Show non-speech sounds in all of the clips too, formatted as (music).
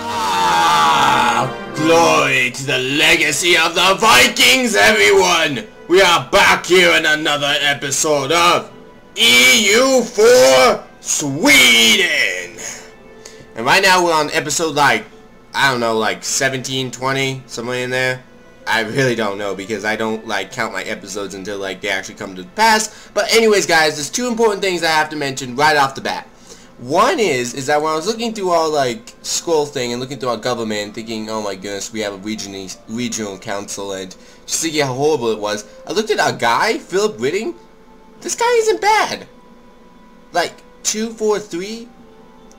Ah, glory to the legacy of the Vikings, everyone! We are back here in another episode of EU4 Sweden! And right now we're on episode like, I don't know, like 17, 20, somewhere in there. I really don't know because I don't like count my episodes until like they actually come to pass. But anyways guys, there's two important things I have to mention right off the bat. One is, is that when I was looking through our like scroll thing and looking through our government, thinking, oh my goodness, we have a regional regional council, and just thinking how horrible it was, I looked at our guy, Philip Whitting. This guy isn't bad. Like two, four, three,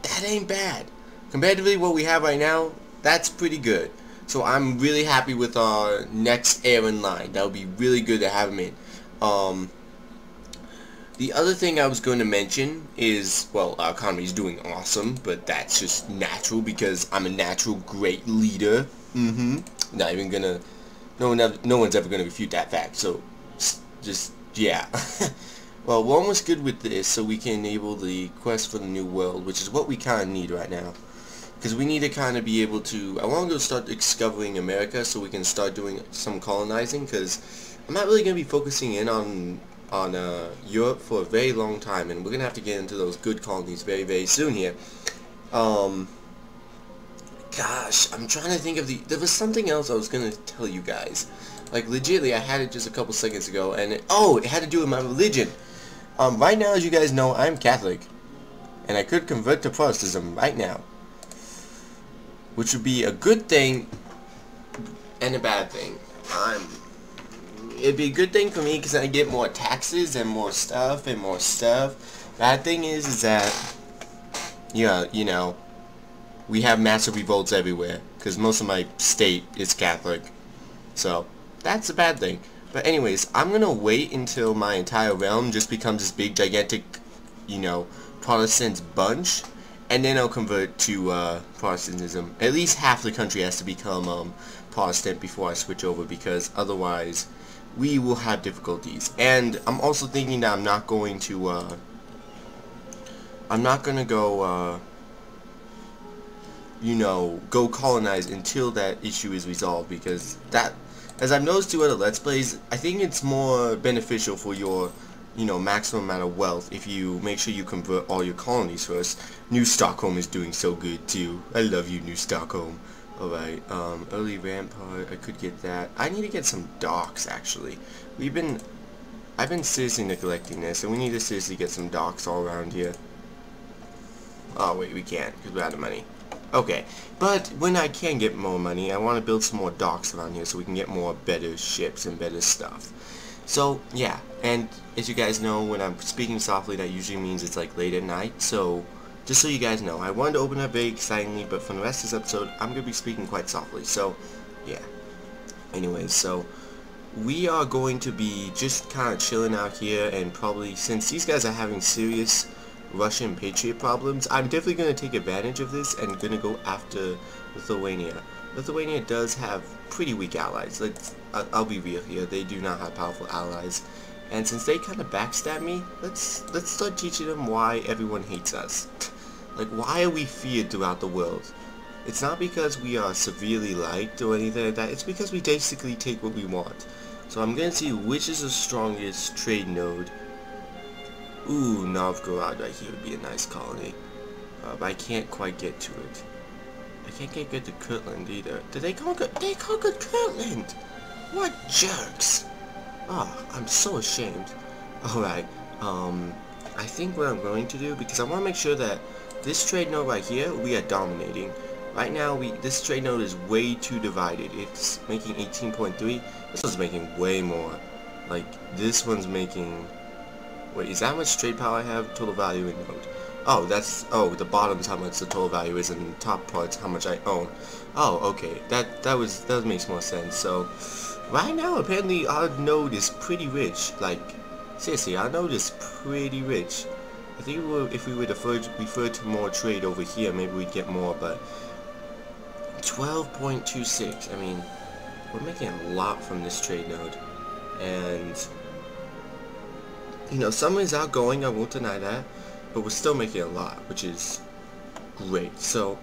that ain't bad. Comparatively, what we have right now, that's pretty good. So I'm really happy with our next Aaron line. That would be really good to have him in. Um, the other thing I was going to mention is, well, our economy is doing awesome, but that's just natural because I'm a natural great leader. Mm-hmm. Not even gonna, no one, no one's ever gonna refute that fact. So, just yeah. (laughs) well, we're almost good with this, so we can enable the quest for the new world, which is what we kind of need right now. Because we need to kind of be able to, I want to start discovering America so we can start doing some colonizing, because I'm not really going to be focusing in on on uh, Europe for a very long time, and we're gonna have to get into those good colonies very, very soon here. Um, gosh, I'm trying to think of the. There was something else I was gonna tell you guys. Like legitly, I had it just a couple seconds ago, and it, oh, it had to do with my religion. Um, right now, as you guys know, I'm Catholic, and I could convert to Protestantism right now, which would be a good thing and a bad thing. I'm it'd be a good thing for me because I get more taxes and more stuff and more stuff. Bad thing is, is that, you know, you know, we have massive revolts everywhere because most of my state is Catholic. So, that's a bad thing. But anyways, I'm going to wait until my entire realm just becomes this big, gigantic, you know, Protestant bunch. And then I'll convert to uh, Protestantism. At least half the country has to become um, Protestant before I switch over because otherwise we will have difficulties. And I'm also thinking that I'm not going to, uh, I'm not going to go, uh, you know, go colonize until that issue is resolved because that, as I've noticed through other Let's Plays, I think it's more beneficial for your, you know, maximum amount of wealth if you make sure you convert all your colonies first. New Stockholm is doing so good too. I love you, New Stockholm. Alright, um, early rampart, I could get that. I need to get some docks, actually. We've been, I've been seriously neglecting this, and we need to seriously get some docks all around here. Oh, wait, we can't, because we're out of money. Okay, but when I can get more money, I want to build some more docks around here so we can get more better ships and better stuff. So, yeah, and as you guys know, when I'm speaking softly, that usually means it's like late at night, so just so you guys know, I wanted to open up very excitingly, but for the rest of this episode, I'm going to be speaking quite softly, so, yeah. Anyways, so, we are going to be just kind of chilling out here, and probably, since these guys are having serious Russian Patriot problems, I'm definitely going to take advantage of this and going to go after Lithuania. Lithuania does have pretty weak allies. Let's, I'll be real here, they do not have powerful allies. And since they kind of backstab me, let's let's start teaching them why everyone hates us. Like, why are we feared throughout the world? It's not because we are severely liked or anything like that. It's because we basically take what we want. So I'm going to see which is the strongest trade node. Ooh, Novgorod right here would be a nice colony. Uh, but I can't quite get to it. I can't get good to Kirtland either. Did they conquer? They conquered Kirtland! What jerks! Oh, I'm so ashamed. Alright, um, I think what I'm going to do, because I want to make sure that this trade node right here, we are dominating. Right now, we this trade node is way too divided. It's making 18.3. This one's making way more. Like, this one's making... Wait, is that much trade power I have? Total value in node. Oh, that's... Oh, the bottom's how much the total value is, and the top part's how much I own. Oh, okay. That, that was... That makes more sense. So, right now, apparently, our node is pretty rich. Like, seriously, our node is pretty rich. I think if we would refer, refer to more trade over here, maybe we'd get more, but 12.26, I mean, we're making a lot from this trade node. And, you know, some is outgoing, I won't deny that, but we're still making a lot, which is great. So,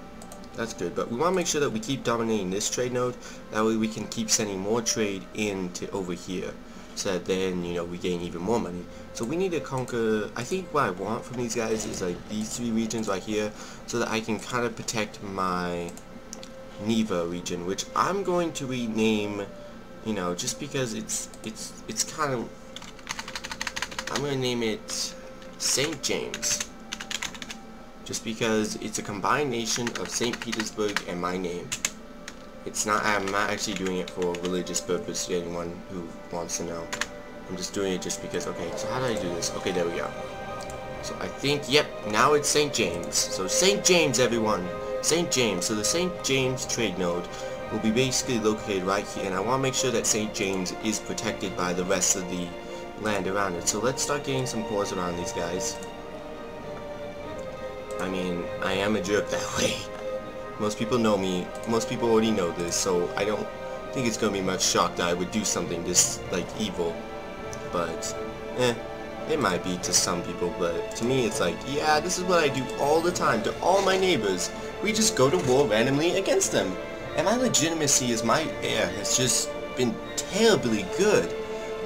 that's good. But we want to make sure that we keep dominating this trade node, that way we can keep sending more trade into over here so that then, you know, we gain even more money. So we need to conquer, I think what I want from these guys is like these three regions right here, so that I can kind of protect my Neva region, which I'm going to rename, you know, just because it's, it's, it's kind of, I'm going to name it St. James. Just because it's a combination nation of St. Petersburg and my name. It's not, I'm not actually doing it for religious purpose, to anyone who wants to know. I'm just doing it just because, okay, so how do I do this? Okay, there we go. So I think, yep, now it's St. James. So St. James, everyone. St. James. So the St. James trade node will be basically located right here, and I want to make sure that St. James is protected by the rest of the land around it. So let's start getting some cores around these guys. I mean, I am a jerk that way. Most people know me. Most people already know this, so I don't think it's to be much shock that I would do something this, like, evil. But, eh, it might be to some people, but to me it's like, yeah, this is what I do all the time to all my neighbors. We just go to war randomly against them. And my legitimacy as my heir has just been terribly good.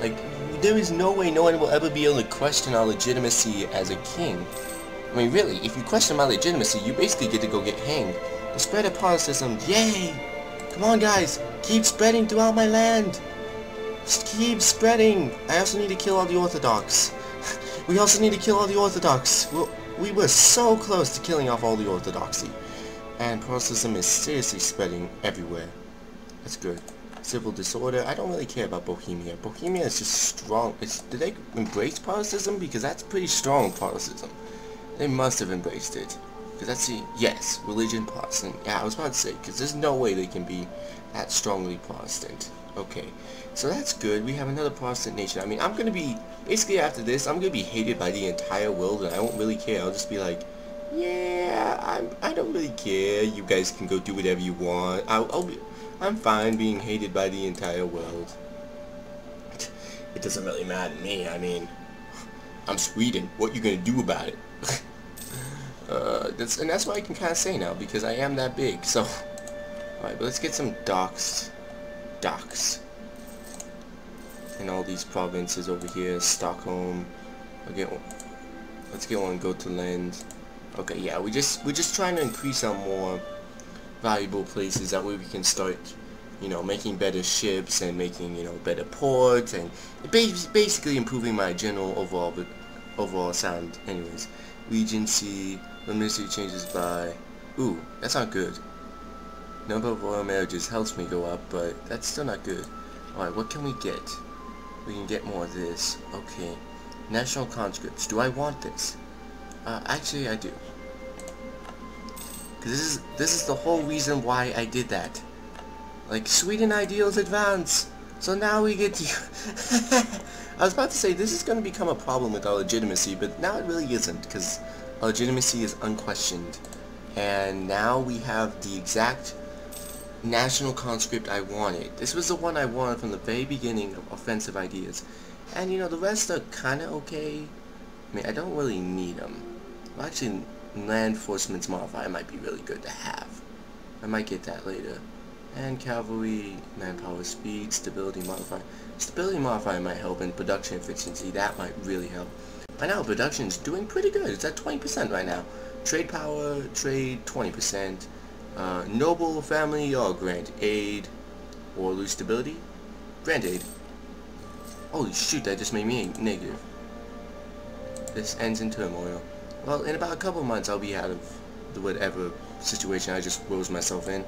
Like, there is no way no one will ever be able to question our legitimacy as a king. I mean, really, if you question my legitimacy, you basically get to go get hanged. The spread of Protestantism, yay! Come on guys, keep spreading throughout my land! Just keep spreading! I also need to kill all the Orthodox. (laughs) we also need to kill all the Orthodox. We're, we were so close to killing off all the Orthodoxy. And Protestantism is seriously spreading everywhere. That's good. Civil disorder, I don't really care about Bohemia. Bohemia is just strong. It's, did they embrace Protestantism? Because that's pretty strong Protestantism. They must have embraced it. Because that's the, yes, religion Protestant. Yeah, I was about to say, because there's no way they can be that strongly Protestant. Okay, so that's good. We have another Protestant nation. I mean, I'm going to be, basically after this, I'm going to be hated by the entire world, and I won't really care. I'll just be like, yeah, I'm, I don't really care. You guys can go do whatever you want. I'll, I'll be, I'm fine being hated by the entire world. It doesn't really matter to me. I mean, I'm Sweden. What you going to do about it? (laughs) Uh, that's, and that's what I can kind of say now, because I am that big, so... Alright, but let's get some docks. Docks. In all these provinces over here, Stockholm. I'll get one. Let's get one go to land. Okay, yeah, we just we're just trying to increase our more valuable places. That way we can start, you know, making better ships and making you know better ports and basically improving my general overall but overall sound. Anyways, Regency ministry changes by... Ooh, that's not good. Number of royal marriages helps me go up, but that's still not good. Alright, what can we get? We can get more of this. Okay. National conscripts. Do I want this? Uh, actually, I do. Cause this is this is the whole reason why I did that. Like Sweden ideals advance. So now we get to. (laughs) I was about to say this is going to become a problem with our legitimacy, but now it really isn't because legitimacy is unquestioned. And now we have the exact national conscript I wanted. This was the one I wanted from the very beginning of offensive ideas. And you know, the rest are kind of okay. I mean, I don't really need them. Well, actually, land forcement's modifier might be really good to have. I might get that later. And cavalry, manpower speed, stability modifier. Stability modifier might help in production efficiency. That might really help. Right now, production's doing pretty good. It's at 20% right now. Trade power, trade 20%. Uh, noble family, or grant aid. Or lose stability. Grant aid. Holy shoot, that just made me negative. This ends in turmoil. Well, in about a couple months, I'll be out of the whatever situation I just rose myself in.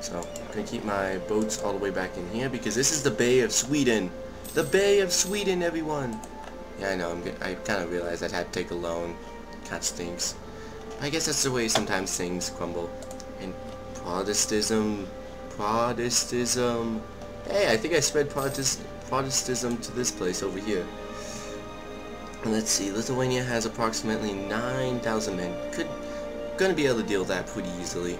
So, I'm to keep my boats all the way back in here because this is the Bay of Sweden. The Bay of Sweden, everyone. Yeah, I know, I'm. I kind of realized I'd had to take a loan. Of stinks. I guess that's the way sometimes things crumble. And Protestantism, Protestantism. Hey, I think I spread Protest Protestantism to this place over here. Let's see, Lithuania has approximately 9,000 men. Could, gonna be able to deal with that pretty easily.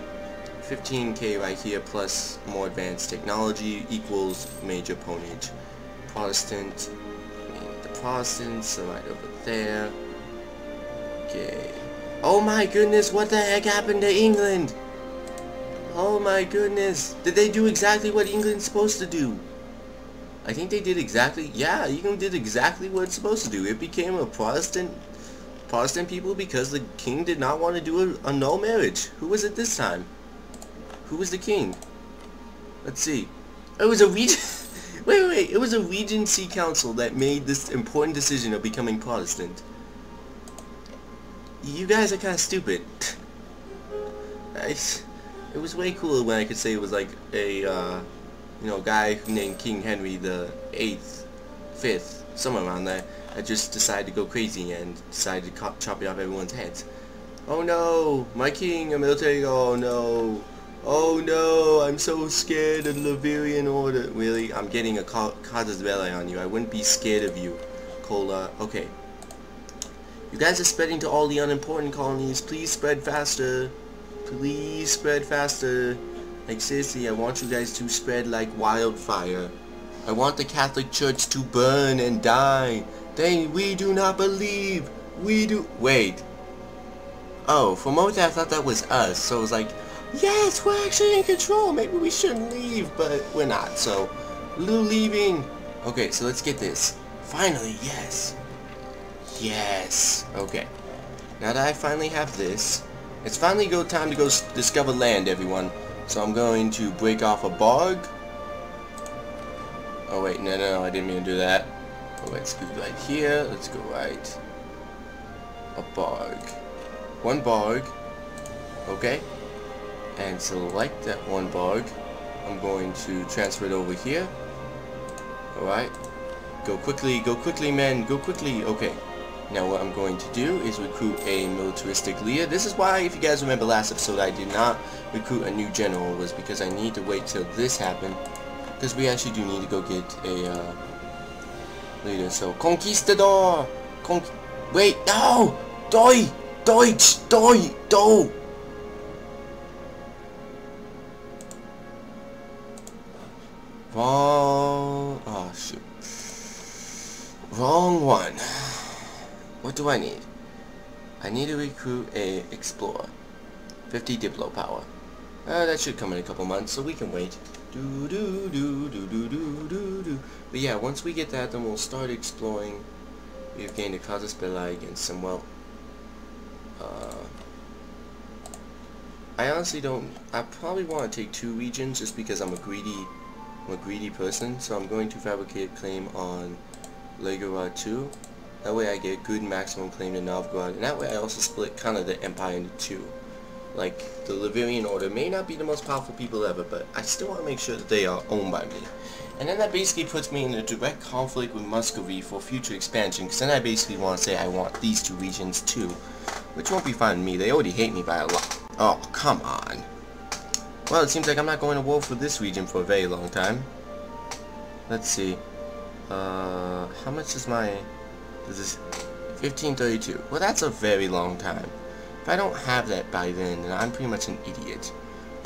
15k right here plus more advanced technology equals major ponage. Protestant, Protestants are right over there. Okay. Oh my goodness, what the heck happened to England? Oh my goodness. Did they do exactly what England's supposed to do? I think they did exactly, yeah, England did exactly what it's supposed to do. It became a Protestant, Protestant people because the king did not want to do a, a null marriage. Who was it this time? Who was the king? Let's see. It was a regent. (laughs) wait, wait, it was a regency council that made this important decision of becoming Protestant. You guys are kind of stupid. (laughs) I, it was way cooler when I could say it was like a, uh, you know, guy named King Henry the 8th, 5th, somewhere around there, that just decided to go crazy and decided to chop it off everyone's heads. Oh no, my king, a military, oh no. Oh no, I'm so scared of the Livonian Order. Really? I'm getting a casus belli on you. I wouldn't be scared of you, Cola. Okay. You guys are spreading to all the unimportant colonies. Please spread faster. Please spread faster. Like seriously, I want you guys to spread like wildfire. I want the Catholic Church to burn and die. They, we do not believe. We do. Wait. Oh, for a moment I thought that was us. So it was like, yes, we're actually in control. Maybe we shouldn't leave, but we're not. So, Lou leaving. Okay, so let's get this. Finally, yes. Yes. Okay. Now that I finally have this, it's finally go time to go discover land, everyone. So I'm going to break off a bog. Oh wait, no, no, no, I didn't mean to do that. Oh, let's go right here. Let's go right. A bog. One bog. Okay and select that one bug. I'm going to transfer it over here. Alright. Go quickly, go quickly men, go quickly. Okay. Now what I'm going to do is recruit a militaristic leader. This is why, if you guys remember last episode, I did not recruit a new general, was because I need to wait till this happened. Because we actually do need to go get a uh, leader. So, Conquistador! Con wait, no! Doi! Deutsch! Doi! Do! Wrong... Oh, shoot. Wrong one. What do I need? I need to recruit a explorer. 50 Diplo power. Uh, that should come in a couple months, so we can wait. Do do do do do do do do. But yeah, once we get that, then we'll start exploring. We've gained a casus belli against some well. Uh, I honestly don't. I probably want to take two regions just because I'm a greedy I'm a greedy person, so I'm going to fabricate a claim on Legorod 2. That way I get good maximum claim to Novgorod, and that way I also split kind of the empire into two. Like, the Livonian Order may not be the most powerful people ever, but I still want to make sure that they are owned by me. And then that basically puts me in a direct conflict with Muscovy for future expansion, because then I basically want to say I want these two regions too. Which won't be fine with me, they already hate me by a lot. Oh, come on. Well, it seems like I'm not going to war for this region for a very long time. Let's see. Uh, how much is my... This is 1532. Well, that's a very long time. If I don't have that by then, then I'm pretty much an idiot.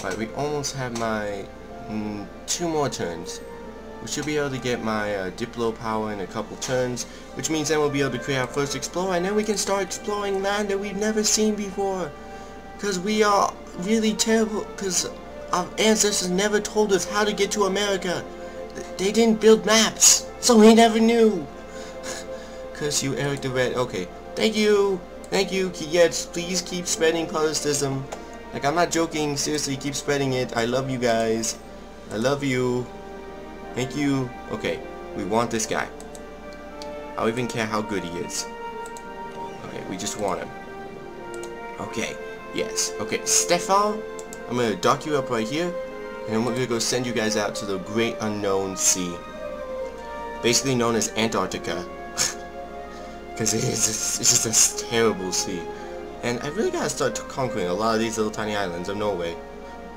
Alright, we almost have my... Mm, two more turns. We should be able to get my uh, Diplo power in a couple turns, which means then we'll be able to create our first explorer, and then we can start exploring land that we've never seen before. Because we are really terrible, because our ancestors never told us how to get to America. They didn't build maps, so we never knew. (laughs) Curse you, Eric the Red. Okay, thank you. Thank you. Yes, please keep spreading Protestantism. Like, I'm not joking. Seriously, keep spreading it. I love you guys. I love you. Thank you. Okay, we want this guy. I don't even care how good he is. Okay, we just want him. Okay, yes. Okay, Stefan I'm going to dock you up right here, and we're going to go send you guys out to the Great Unknown Sea. Basically known as Antarctica. (laughs) Because it is it's just a terrible sea. And I really gotta start conquering a lot of these little tiny islands of Norway.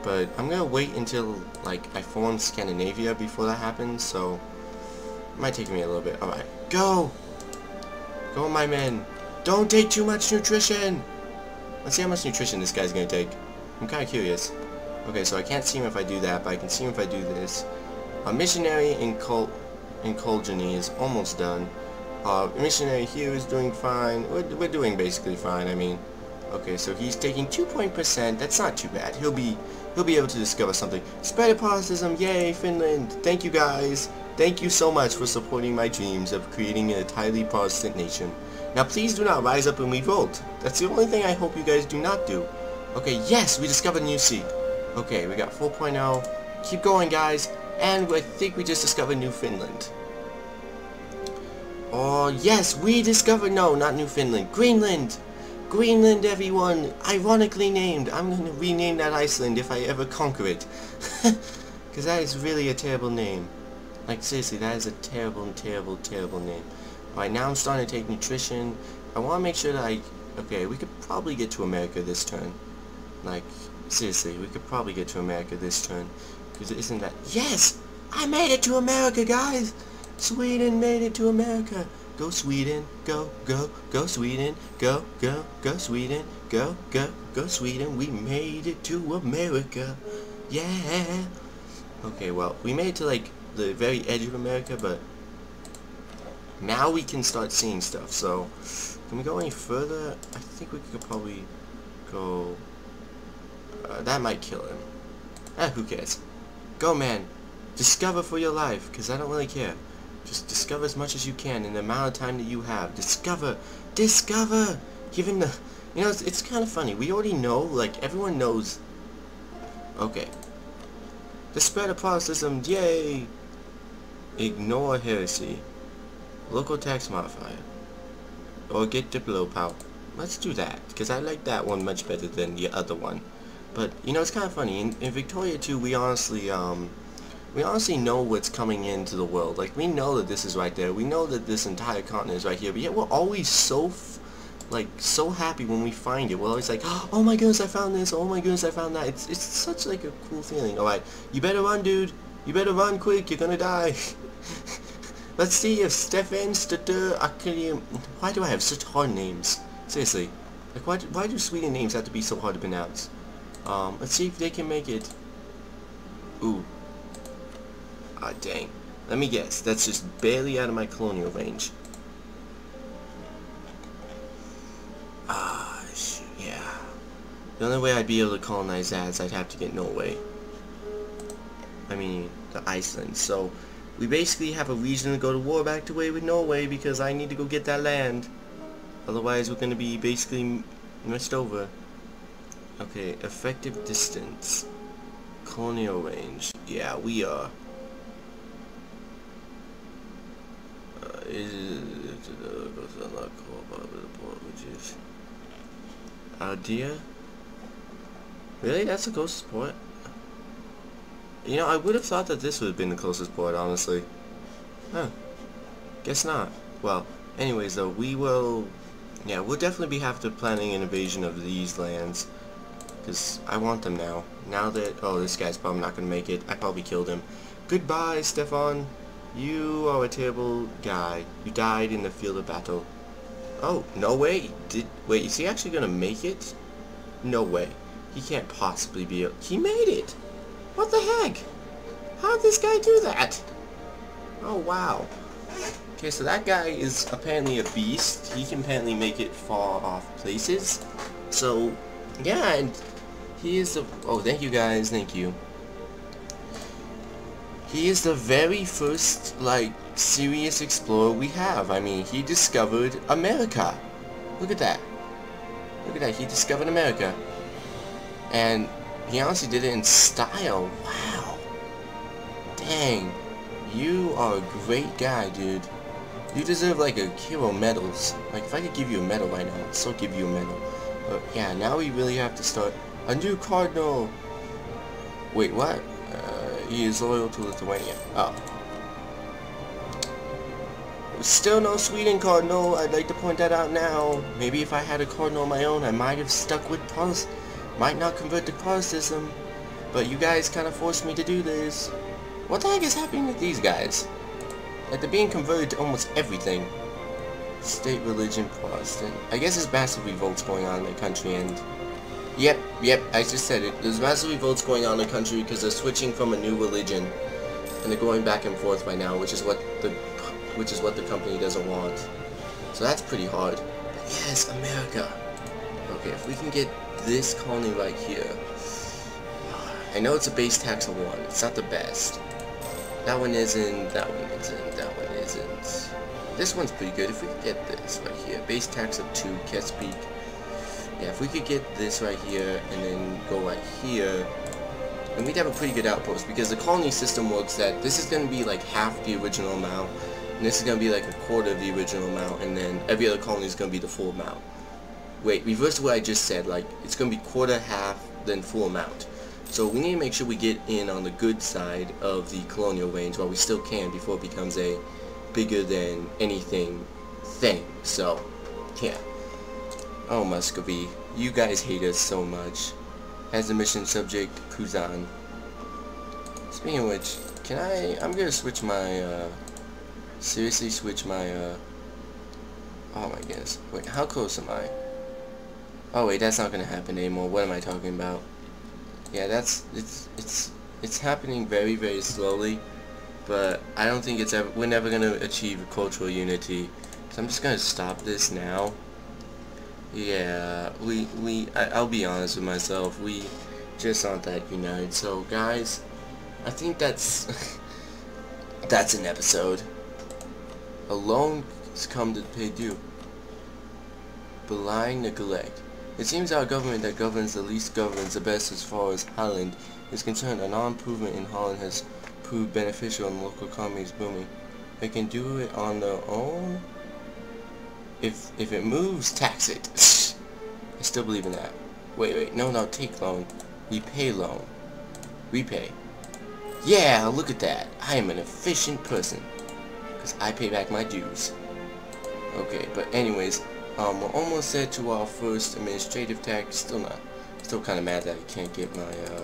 But I'm gonna wait until, like, I form Scandinavia before that happens, so... It might take me a little bit. Alright, go! Go, my men! Don't take too much nutrition! Let's see how much nutrition this guy's gonna take. I'm kind of curious. Okay, so I can't see him if I do that, but I can see him if I do this. A missionary in Col in Colgeny is almost done. Uh, missionary here is doing fine. We're, we're doing basically fine, I mean. Okay, so he's taking 2 point percent. That's not too bad. He'll be he'll be able to discover something. Spread Protestantism, yay, Finland. Thank you guys. Thank you so much for supporting my dreams of creating an entirely Protestant nation. Now please do not rise up and revolt. That's the only thing I hope you guys do not do. Okay, yes, we discovered a new seed. Okay, we got 4.0. Keep going, guys. And I think we just discovered New Finland. Oh, yes, we discovered... No, not New Finland. Greenland! Greenland, everyone! Ironically named. I'm going to rename that Iceland if I ever conquer it. (laughs) Because that is really a terrible name. Like, seriously, that is a terrible, terrible, terrible name. Alright, now I'm starting to take nutrition. I want to make sure that I... Okay, we could probably get to America this turn. Like, seriously, we could probably get to America this turn. Because isn't that... Yes! I made it to America, guys! Sweden made it to America! Go Sweden, go, go, go Sweden, go, go, go Sweden, go, go, go Sweden, we made it to America! Yeah! Okay, well, we made it to, like, the very edge of America, but now we can start seeing stuff, so can we go any further? I think we could probably go... Uh, that might kill him. Ah, who cares? Go, man. Discover for your life, because I don't really care. Just discover as much as you can in the amount of time that you have. Discover! Discover! Him the... You know, it's, it's kind of funny. We already know, like, everyone knows... Okay. The spread of Protestantism, yay! Ignore heresy. Local tax modifier. Or get Diplo power. Let's do that, because I like that one much better than the other one. But, you know, it's kind of funny. In, in Victoria 2, we honestly, um, we honestly know what's coming into the world. Like, we know that this is right there. We know that this entire continent is right here. But yet we're always so, like, so happy when we find it. We're always like, oh my goodness, I found this. Oh my goodness, I found that. It's, it's such, like, a cool feeling. Alright, you better run, dude. You better run quick. You're gonna die. (laughs) Let's see if Stefan Stutter Akilium... Why do I have such hard names? Seriously. Like, why, why do Sweden names have to be so hard to pronounce? Um, let's see if they can make it. Ooh. Ah, dang. Let me guess. That's just barely out of my colonial range. Ah, yeah. The only way I'd be able to colonize that is I'd have to get Norway. I mean, the Iceland. So, we basically have a reason to go to war back to way with Norway because I need to go get that land. Otherwise we're going to be basically messed over. Okay, effective distance. Colonial range. Yeah, we are. Uh, Idea? Really? That's the closest port? You know, I would have thought that this would have been the closest port, honestly. Huh. Guess not. Well, anyways, though, we will... Yeah, we'll definitely be have to planning an invasion of these lands. Because I want them now. Now that... Oh, this guy's probably not going to make it. I probably killed him. Goodbye, Stefan. You are a terrible guy. You died in the field of battle. Oh, no way. Did Wait, is he actually going to make it? No way. He can't possibly be... He made it! What the heck? How did this guy do that? Oh, wow. Okay, so that guy is apparently a beast. He can apparently make it far off places. So, yeah, and he is the... Oh, thank you guys, thank you. He is the very first, like, serious explorer we have. I mean, he discovered America. Look at that. Look at that, he discovered America. And he honestly did it in style. Wow. Dang. You are a great guy, dude. You deserve like a hero medals. Like if I could give you a medal right now, I'd still give you a medal. But yeah, now we really have to start a new cardinal. Wait, what? Uh, he is loyal to Lithuania. Oh. Still no Sweden cardinal. I'd like to point that out now. Maybe if I had a cardinal of my own, I might have stuck with Pulse might not convert to Protestantism, but you guys kind of forced me to do this. What the heck is happening with these guys? Like, they're being converted to almost everything. State religion Protestant. I guess there's massive revolts going on in the country, and Yep, yep, I just said it. There's massive revolts going on in the country because they're switching from a new religion. And they're going back and forth by now, which is what the which is what the company doesn't want. So that's pretty hard. But yes, America. Okay, if we can get this colony right here. I know it's a base tax of one. It's not the best. That one isn't, that one isn't, that one isn't. This one's pretty good. If we could get this right here. Base tax of two, Chesapeake. Yeah, if we could get this right here and then go right here, and we'd have a pretty good outpost because the colony system works that this is going to be like half the original amount, and this is going to be like a quarter of the original amount, and then every other colony is going to be the full amount. Wait, reverse what I just said, like, it's going to be quarter, half, then full amount. So we need to make sure we get in on the good side of the colonial range while we still can before it becomes a bigger than anything thing. So, yeah. Oh, Muscovy, you guys hate us so much. As a mission subject, Kazan. Speaking of which, can I, I'm gonna switch my, uh, seriously switch my, uh, oh my goodness. Wait, how close am I? Oh wait, that's not gonna happen anymore. What am I talking about? Yeah, that's, it's, it's, it's happening very, very slowly, but I don't think it's ever, we're never gonna achieve cultural unity. So I'm just gonna stop this now. Yeah, we, we, I, will be honest with myself, we just aren't that united. So, guys, I think that's, (laughs) that's an episode. A has come to pay due. Blind neglect. It seems our government that governs the least governs the best as far as Holland is concerned. A non-improvement in Holland has proved beneficial and local economy is booming. They can do it on their own if if it moves, tax it. (laughs) I still believe in that. Wait, wait, no, no, take loan. We pay loan. We pay. Yeah, look at that. I am an efficient person. Because I pay back my dues. Okay, but anyways, um, we're almost set to our first administrative tax. Still not, still kind of mad that I can't get my, uh,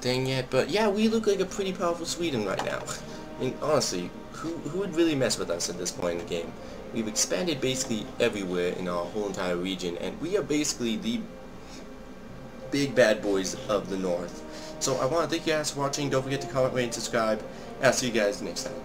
thing yet. But yeah, we look like a pretty powerful Sweden right now. I mean, honestly, who, who would really mess with us at this point in the game? We've expanded basically everywhere in our whole entire region, and we are basically the big bad boys of the north. So I want to thank you guys for watching. Don't forget to comment, rate, and subscribe. And I'll see you guys next time.